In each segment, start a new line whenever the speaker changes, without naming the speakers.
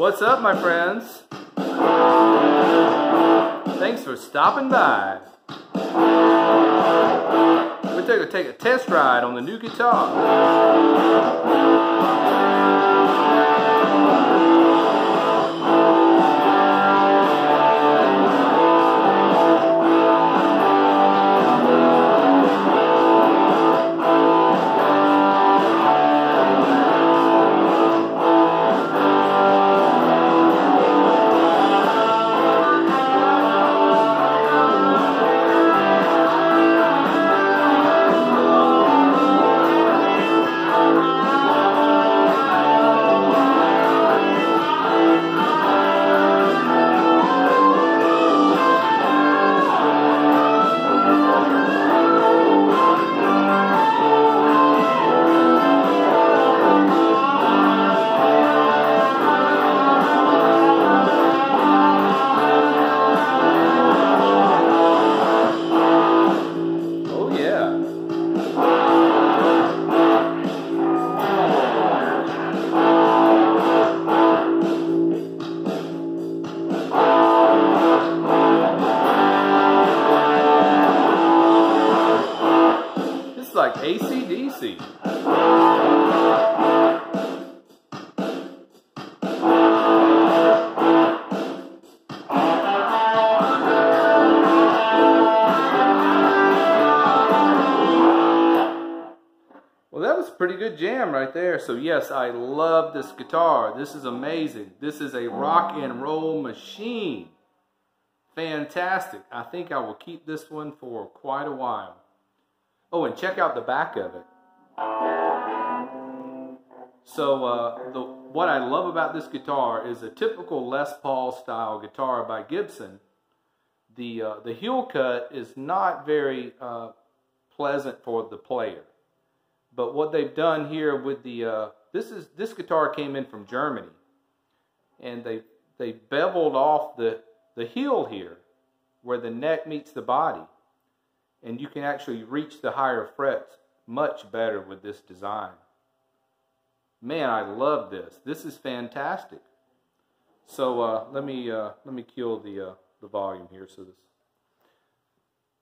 What's up, my friends? Thanks for stopping by. We're going to take a test ride on the new guitar. Good jam right there. So yes, I love this guitar. This is amazing. This is a rock and roll machine. Fantastic. I think I will keep this one for quite a while. Oh, and check out the back of it. So uh, the, what I love about this guitar is a typical Les Paul style guitar by Gibson. The, uh, the heel cut is not very uh, pleasant for the player. But what they've done here with the uh, this is this guitar came in from Germany, and they they beveled off the the heel here, where the neck meets the body, and you can actually reach the higher frets much better with this design. Man, I love this. This is fantastic. So uh, let me uh, let me kill the uh, the volume here. So this.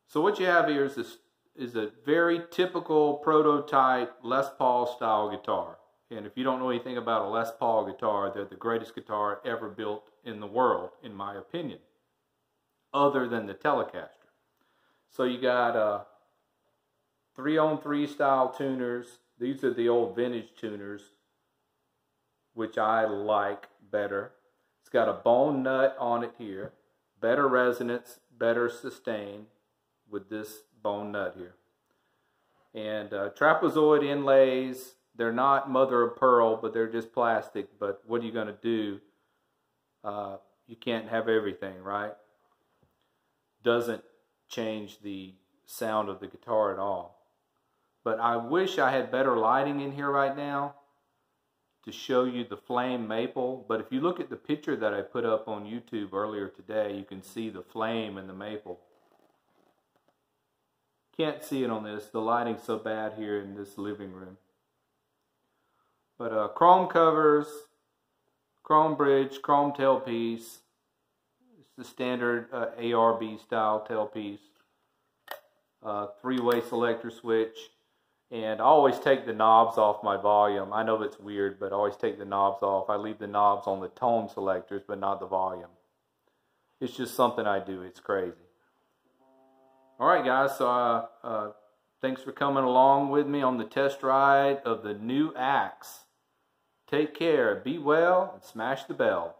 So what you have here is this is a very typical prototype Les Paul style guitar. And if you don't know anything about a Les Paul guitar, they're the greatest guitar ever built in the world, in my opinion, other than the Telecaster. So you got uh, three on three style tuners. These are the old vintage tuners, which I like better. It's got a bone nut on it here, better resonance, better sustain with this bone nut here. And uh, trapezoid inlays, they're not mother of pearl, but they're just plastic. But what are you going to do? Uh, you can't have everything, right? Doesn't change the sound of the guitar at all. But I wish I had better lighting in here right now to show you the flame maple. But if you look at the picture that I put up on YouTube earlier today, you can see the flame and the maple. Can't see it on this. The lighting's so bad here in this living room. But uh, chrome covers, chrome bridge, chrome tailpiece. It's the standard uh, ARB style tailpiece. Uh, three-way selector switch. And I always take the knobs off my volume. I know it's weird, but I always take the knobs off. I leave the knobs on the tone selectors, but not the volume. It's just something I do. It's crazy. All right, guys. So uh, uh, thanks for coming along with me on the test ride of the new Axe. Take care, be well, and smash the bell.